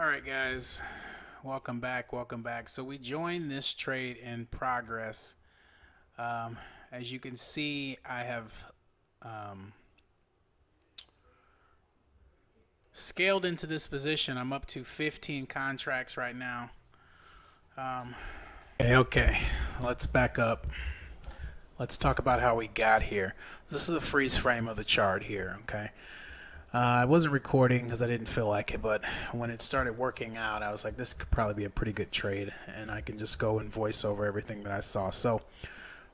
All right, guys, welcome back. Welcome back. So we joined this trade in progress. Um, as you can see, I have um, scaled into this position. I'm up to 15 contracts right now. Um, okay, okay, let's back up. Let's talk about how we got here. This is a freeze frame of the chart here, okay? Uh, I wasn't recording because I didn't feel like it, but when it started working out, I was like, this could probably be a pretty good trade, and I can just go and voice over everything that I saw. So,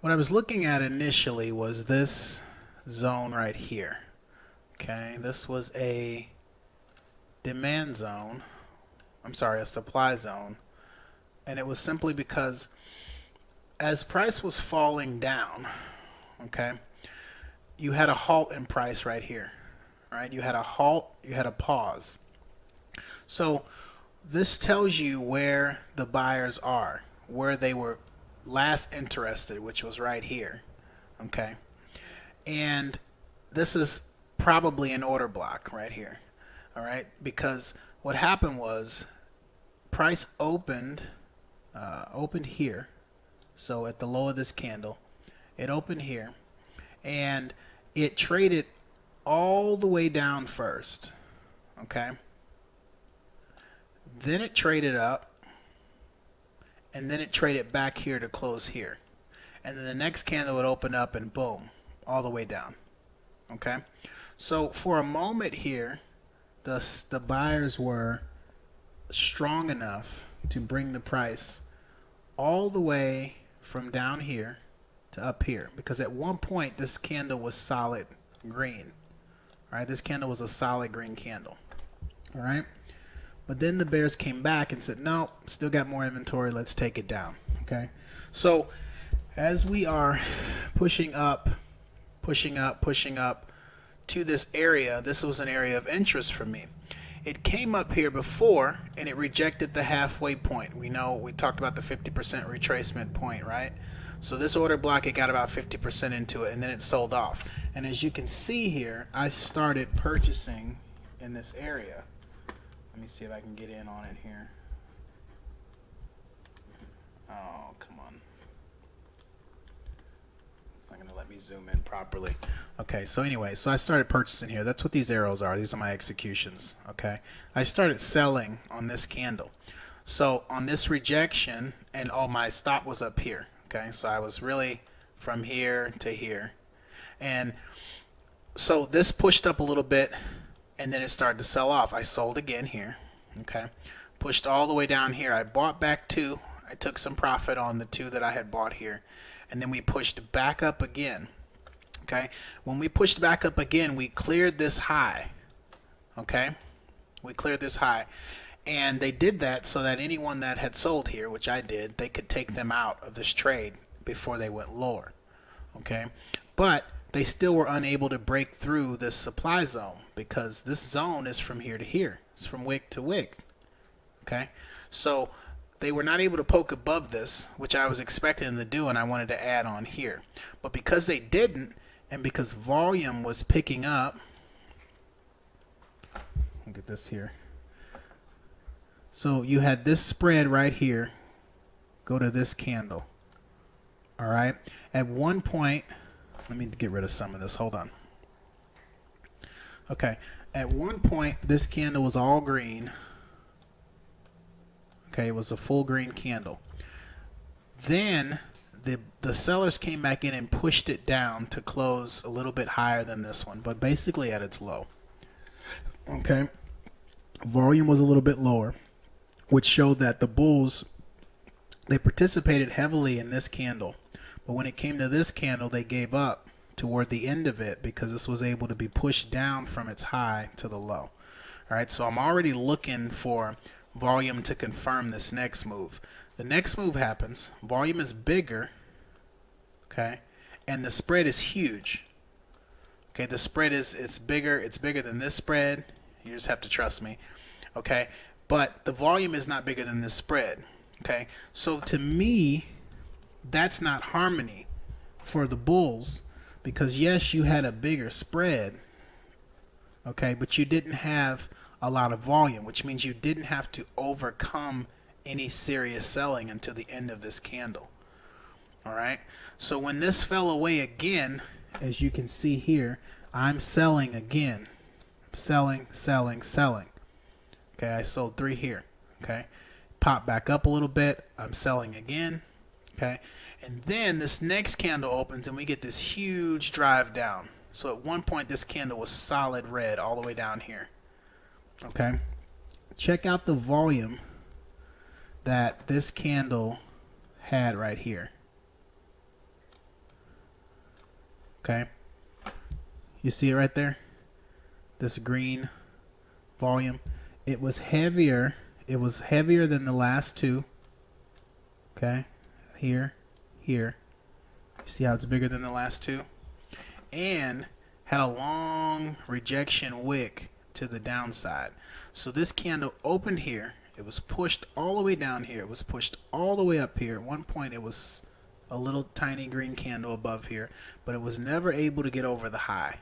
what I was looking at initially was this zone right here. Okay, this was a demand zone. I'm sorry, a supply zone. And it was simply because as price was falling down, okay, you had a halt in price right here right? You had a halt, you had a pause. So this tells you where the buyers are, where they were last interested, which was right here. Okay. And this is probably an order block right here. All right. Because what happened was price opened, uh, opened here. So at the low of this candle, it opened here and it traded all the way down first. Okay. Then it traded up. And then it traded back here to close here. And then the next candle would open up and boom, all the way down. Okay. So for a moment here, the, the buyers were strong enough to bring the price all the way from down here to up here because at one point this candle was solid green right, this candle was a solid green candle. All right. But then the bears came back and said, no, still got more inventory. Let's take it down. Okay. So as we are pushing up, pushing up, pushing up to this area, this was an area of interest for me. It came up here before and it rejected the halfway point. We know we talked about the 50% retracement point, right? So this order block, it got about 50% into it, and then it sold off. And as you can see here, I started purchasing in this area. Let me see if I can get in on it here. Oh, come on. It's not going to let me zoom in properly. Okay, so anyway, so I started purchasing here. That's what these arrows are. These are my executions, okay? I started selling on this candle. So on this rejection, and all my stop was up here. Okay, so I was really from here to here. And so this pushed up a little bit and then it started to sell off. I sold again here. Okay, pushed all the way down here. I bought back two. I took some profit on the two that I had bought here. And then we pushed back up again. Okay, when we pushed back up again, we cleared this high. Okay, we cleared this high. And they did that so that anyone that had sold here, which I did, they could take them out of this trade before they went lower. Okay? But they still were unable to break through this supply zone because this zone is from here to here. It's from wick to wick. Okay? So they were not able to poke above this, which I was expecting them to do, and I wanted to add on here. But because they didn't, and because volume was picking up, look at this here. So you had this spread right here go to this candle. All right. At one point, let me get rid of some of this. Hold on. Okay. At one point, this candle was all green. Okay, it was a full green candle. Then the the sellers came back in and pushed it down to close a little bit higher than this one, but basically at its low. Okay. Volume was a little bit lower which showed that the Bulls they participated heavily in this candle. But when it came to this candle, they gave up toward the end of it because this was able to be pushed down from its high to the low. All right, so I'm already looking for volume to confirm this next move. The next move happens, volume is bigger, okay, and the spread is huge. Okay, the spread is it's bigger, it's bigger than this spread. You just have to trust me. Okay, but the volume is not bigger than the spread. Okay, so to me, that's not harmony for the Bulls because yes, you had a bigger spread. Okay, but you didn't have a lot of volume, which means you didn't have to overcome any serious selling until the end of this candle. All right. So when this fell away again, as you can see here, I'm selling again. Selling, selling, selling. Okay, I sold three here. Okay. Pop back up a little bit. I'm selling again. Okay. And then this next candle opens and we get this huge drive down. So at one point this candle was solid red all the way down here. Okay. Check out the volume that this candle had right here. Okay. You see it right there? This green volume. It was heavier. It was heavier than the last two. Okay. Here, here. You see how it's bigger than the last two? And had a long rejection wick to the downside. So this candle opened here. It was pushed all the way down here. It was pushed all the way up here. At one point, it was a little tiny green candle above here, but it was never able to get over the high.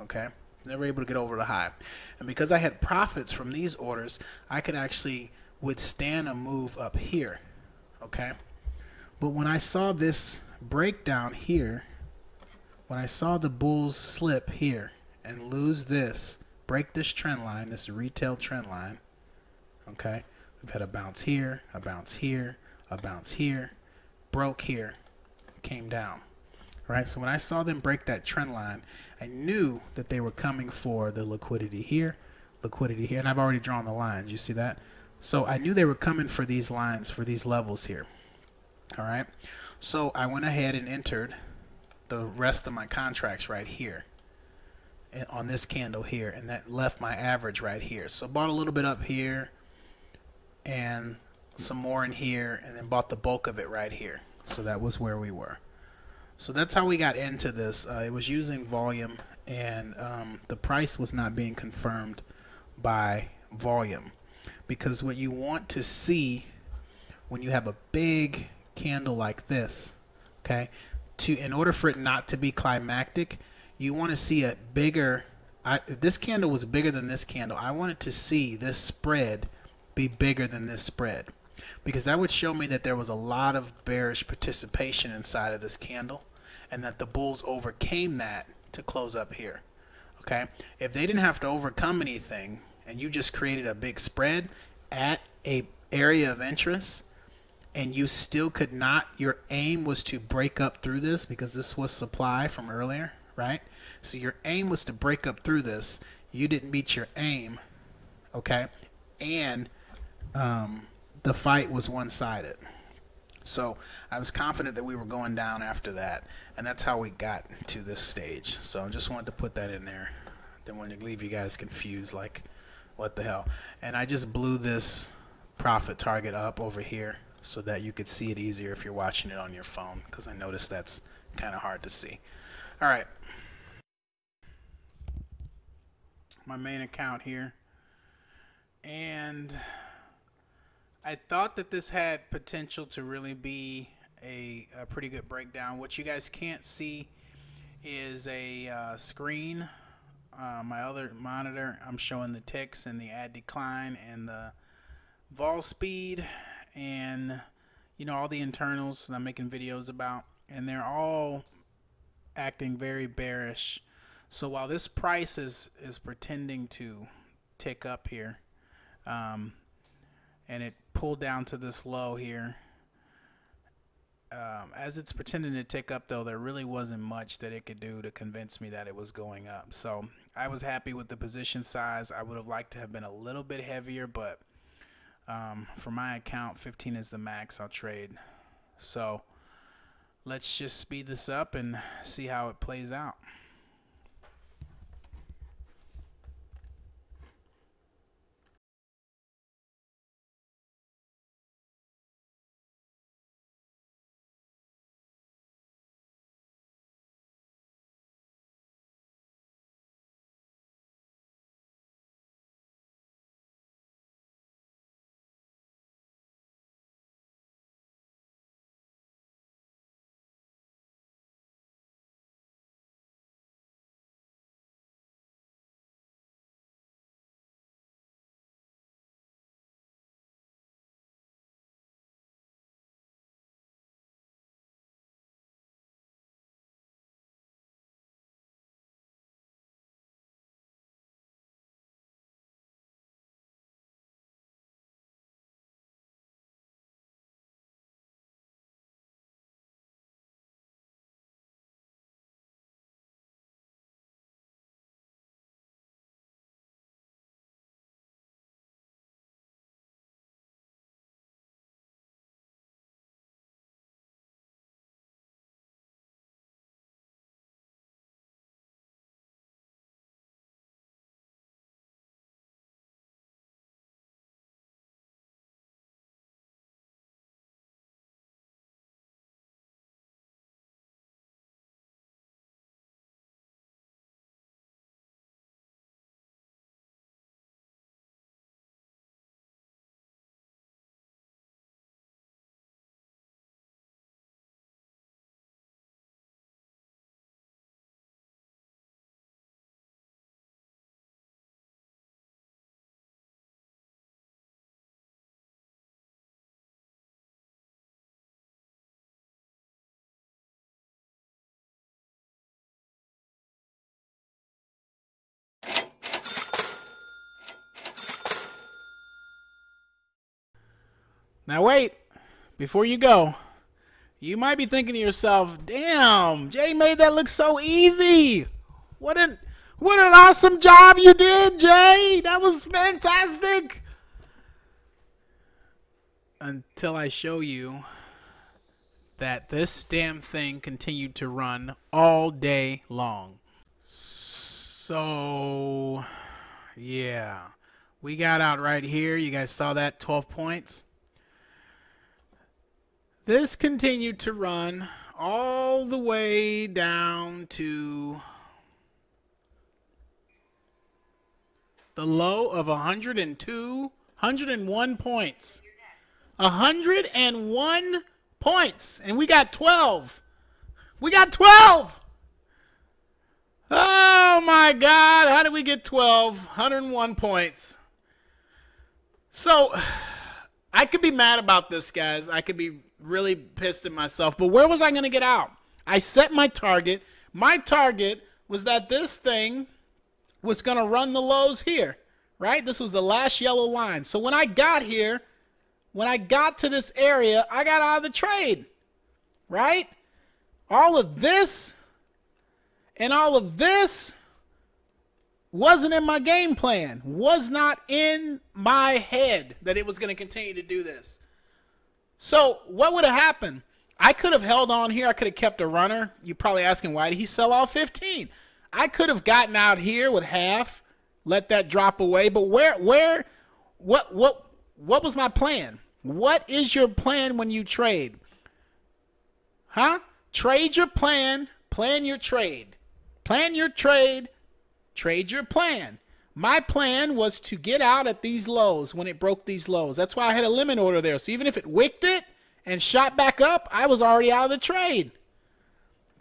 Okay? Never able to get over the high. And because I had profits from these orders, I could actually withstand a move up here. Okay? But when I saw this breakdown here, when I saw the bulls slip here and lose this, break this trend line, this retail trend line, okay? We've had a bounce here, a bounce here, a bounce here, broke here, came down. Right, so when I saw them break that trend line, I knew that they were coming for the liquidity here, liquidity here, and I've already drawn the lines. You see that? So I knew they were coming for these lines, for these levels here. All right, so I went ahead and entered the rest of my contracts right here eh, on this candle here, and that left my average right here. So bought a little bit up here, and some more in here and then bought the bulk of it right here. So that was where we were. So that's how we got into this. Uh, it was using volume and um, the price was not being confirmed by volume because what you want to see when you have a big candle like this, okay, to in order for it not to be climactic, you want to see a bigger. I, this candle was bigger than this candle. I wanted to see this spread be bigger than this spread because that would show me that there was a lot of bearish participation inside of this candle and that the bulls overcame that to close up here okay? If they didn't have to overcome anything and you just created a big spread at a area of interest and you still could not your aim was to break up through this because this was supply from earlier right? So your aim was to break up through this. You didn't meet your aim okay? And um, the fight was one sided. So I was confident that we were going down after that, and that's how we got to this stage. So I just wanted to put that in there. Didn't want to leave you guys confused, like, what the hell? And I just blew this profit target up over here so that you could see it easier if you're watching it on your phone, because I noticed that's kind of hard to see. All right. My main account here. And I thought that this had potential to really be a, a pretty good breakdown. What you guys can't see is a uh, screen. Uh, my other monitor, I'm showing the ticks and the ad decline and the vol speed and you know all the internals that I'm making videos about, and they're all acting very bearish. So while this price is is pretending to tick up here, um, and it pulled down to this low here. Um, as it's pretending to tick up though, there really wasn't much that it could do to convince me that it was going up. So I was happy with the position size. I would have liked to have been a little bit heavier, but um, for my account, 15 is the max I'll trade. So let's just speed this up and see how it plays out. Now wait, before you go, you might be thinking to yourself, "Damn, Jay made that look so easy. What an what an awesome job you did, Jay. That was fantastic." Until I show you that this damn thing continued to run all day long. So, yeah. We got out right here. You guys saw that 12 points. This continued to run all the way down to the low of 102, 101 points. 101 points. And we got 12. We got 12. Oh my God. How did we get 12? 101 points. So I could be mad about this, guys. I could be really pissed at myself. But where was I going to get out? I set my target. My target was that this thing was going to run the lows here, right? This was the last yellow line. So when I got here, when I got to this area, I got out of the trade, right? All of this and all of this wasn't in my game plan, was not in my head that it was going to continue to do this. So what would have happened? I could have held on here. I could have kept a runner. You're probably asking why did he sell all 15? I could have gotten out here with half, let that drop away. But where, where, what, what, what was my plan? What is your plan when you trade? Huh? Trade your plan. Plan your trade. Plan your trade. Trade your plan. My plan was to get out at these lows when it broke these lows. That's why I had a limit order there. So even if it wicked it and shot back up, I was already out of the trade.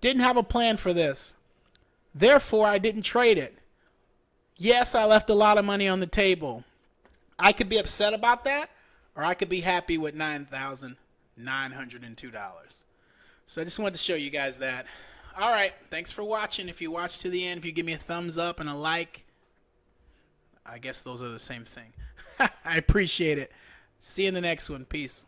Didn't have a plan for this. Therefore, I didn't trade it. Yes, I left a lot of money on the table. I could be upset about that, or I could be happy with $9,902. So I just wanted to show you guys that. All right, thanks for watching. If you watch to the end, if you give me a thumbs up and a like, I guess those are the same thing. I appreciate it. See you in the next one. Peace.